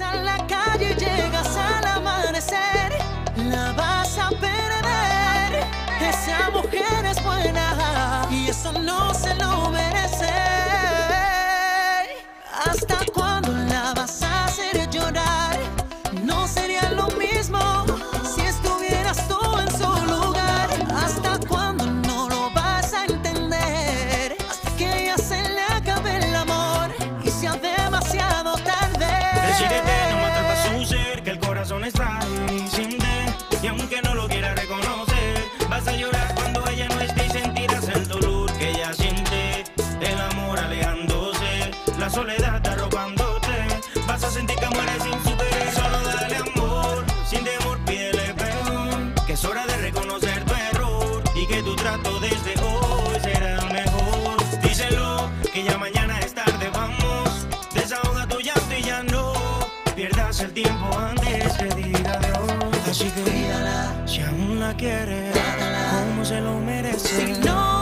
A la calle llegas al amanecer, la vas a perder. Esa Sentir que mueres sin su querer. Solo dale amor, sin temor pídele perdón. Que es hora de reconocer tu error y que tu trato desde hoy será mejor. Díselo, que ya mañana es tarde, vamos. Desahoga tu llanto y ya no pierdas el tiempo antes que diga adiós. Así que si aún la quieres, como se lo merece. Si no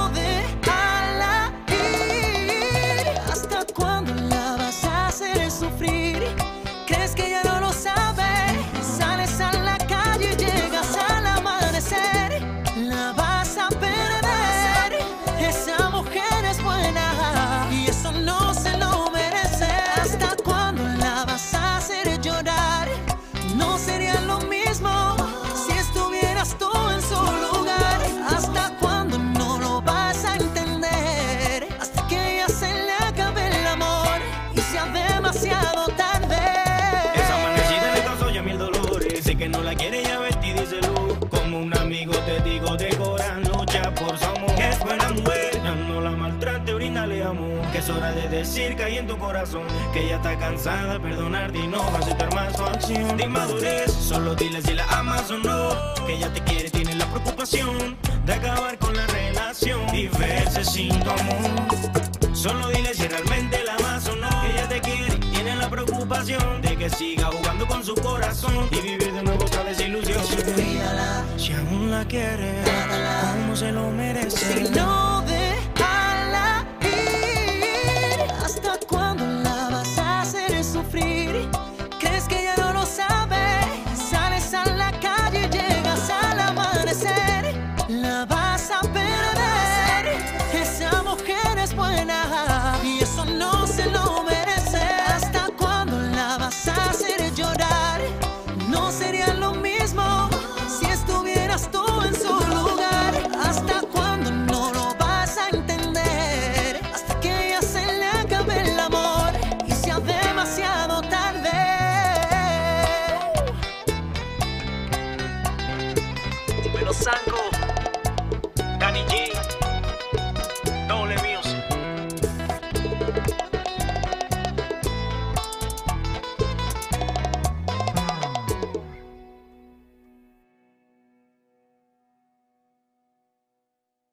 no la quiere ya verte y díselo. Como un amigo te digo de corazón, lucha por su amor. Es buena mujer, ya no la maltrate, brindale amor. Que es hora de decir que hay en tu corazón. Que ella está cansada de perdonarte y no va a aceptar más su acción. De inmadurez, solo dile si la amas o no. Que ella te quiere, tiene la preocupación de acabar con la relación y verse sin tu amor. Solo dile si realmente la amas o no. Que ella te quiere tiene la preocupación que siga jugando con su corazón y vivir de nuevo otra desilusión. Cuídala. Si aún la quieres, como se lo merece. No Pero Sango